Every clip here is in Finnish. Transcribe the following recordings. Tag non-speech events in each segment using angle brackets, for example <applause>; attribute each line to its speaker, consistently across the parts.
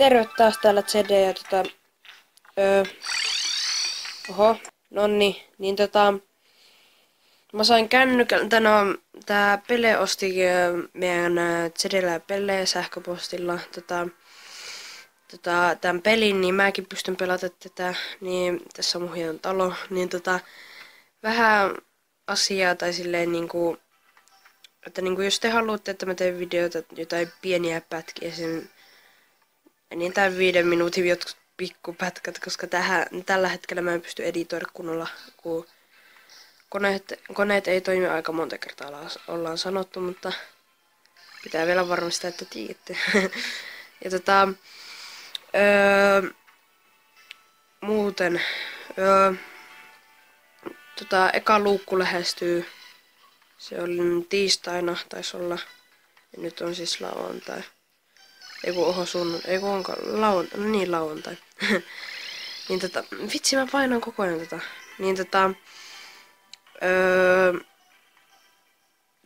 Speaker 1: Terve taas täällä CD ja tota... Öö, oho, nonni, niin tota... Mä sain kännykältä, no tää Pele osti meidän Zedellä Pele sähköpostilla tota, tota, tämän pelin, niin mäkin pystyn pelata tätä, niin tässä on mun talo, niin tota, vähän asiaa tai silleen niinku, että niinku jos te haluatte, että mä teen videoita, jotain pieniä pätkiä sen tämän viiden minuutin jotkut pikkupätkät, koska tähän, tällä hetkellä mä en pysty editoida kunnolla, kun koneet, koneet ei toimi aika monta kertaa, ollaan sanottu, mutta pitää vielä varmistaa, että tiedätte. <laughs> ja tota, öö, muuten, öö, tota, eka luukku lähestyy, se oli tiistaina, taisi olla, ja nyt on siis lauantai. Ei kun oho sun, ei kun onko lauantai, no niin lauantai. <laughs> niin tota, vitsi mä painan koko ajan tota. Niin tota, öö,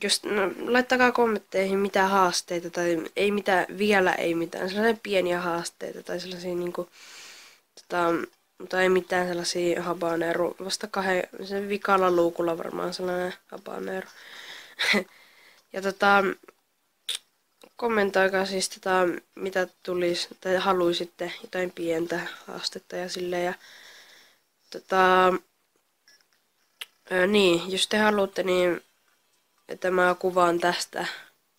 Speaker 1: jos, no, laittakaa kommentteihin mitä haasteita tai ei mitään, vielä ei mitään, sellaisia pieniä haasteita tai sellaisia niinku, tota, mutta ei mitään sellaisia habanero, vasta kahden, sen vikalla luukulla varmaan sellainen habanero. <laughs> ja tota, kommentoikaa siis tota, mitä tulisi tai haluaisitte jotain pientä haastetta ja silleen. Ja, tota, ää, niin, jos te haluatte, niin että mä kuvaan tästä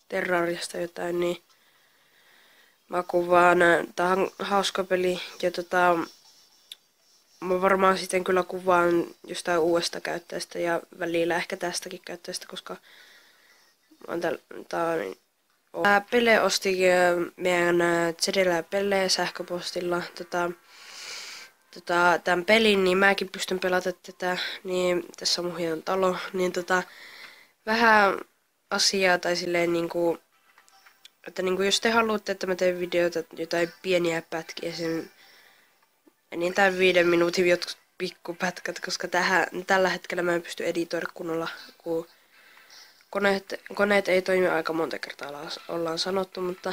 Speaker 1: Terrariasta jotain, niin mä kuvaan, tää on hauska peli ja tota, mä varmaan sitten kyllä kuvaan jostain uudesta käyttäjästä ja välillä ehkä tästäkin käyttäjästä, koska oon täällä, tää on Pele osti meidän Zedellä Pele sähköpostilla tota, tota, tämän pelin, niin mäkin pystyn pelata tätä, niin tässä on mun hieno talo, niin tota, vähän asiaa tai silleen niinku, että niinku jos te haluatte, että mä teen videoita, jotain pieniä pätkiä sen, niin tämän viiden minuutin jotkut pikkupätkät, koska tähän, tällä hetkellä mä en pysty editoida kunnolla, kun Koneet, koneet ei toimi aika monta kertaa, ollaan sanottu, mutta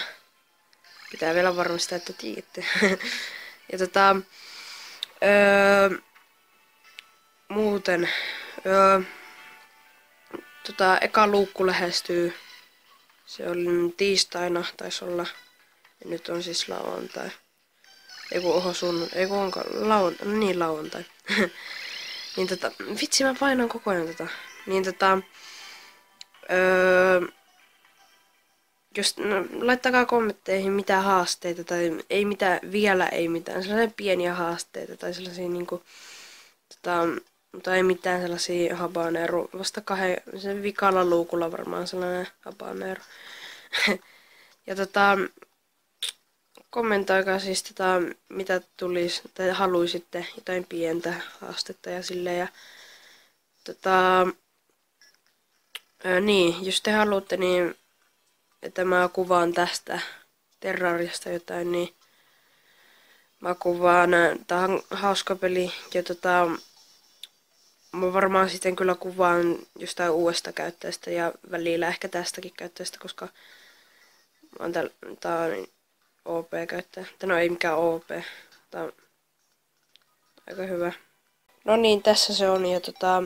Speaker 1: pitää vielä varmistaa, että tiedätte. <laughs> ja tota, öö, muuten, öö, tota, eka luukku lähestyy, se oli tiistaina, taisi olla, ja nyt on siis lauantai. Ei kun oho sun, ei kun onko lauantai, no niin lauantai. <laughs> niin tota, vitsi mä painan koko ajan tota. Niin tota, Öö, jos, no, laittakaa kommentteihin mitä haasteita tai ei mitään, vielä ei mitään, sellaisia pieniä haasteita tai sellaisia niinku, tota, mutta ei mitään sellaisia habanero, vasta kahden, sen vikalla luukulla varmaan sellainen habanero. <laughs> ja tota, kommentoikaa siis tota, mitä tulisi tai haluaisitte jotain pientä haastetta ja silleen ja tota, Öö, niin, jos te haluatte, niin että mä kuvaan tästä Terrariasta jotain, niin mä kuvaan, tää on hauska peli ja tota, mä varmaan sitten kyllä kuvaan jostain uudesta käyttäjästä ja välillä ehkä tästäkin käyttäjästä, koska oon täällä, tää on OP-käyttäjä. No ei mikään OP, tää on aika hyvä. No niin, tässä se on ja tota,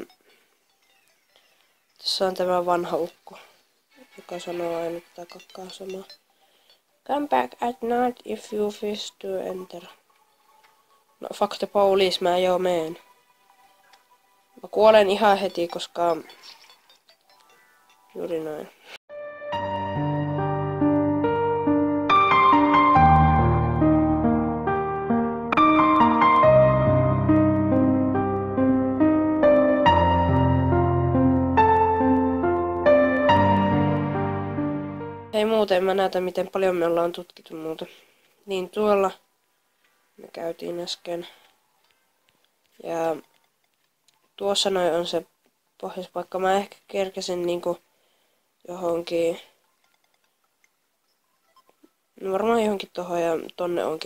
Speaker 1: tässä on tämä vanha ukko, joka sanoo aina tätä kakkaa samaa. Come back at night if you wish to enter. No fuck the police, mä jo meen. Mä kuolen ihan heti, koska... Juuri noin. Ei muuten, mä näytän miten paljon me ollaan tutkittu muuta. Niin tuolla me käytiin äsken. Ja tuossa noin on se pohjaspaikka. Mä ehkä kerkesin niinku johonkin... No varmaan johonkin tohon ja tonne on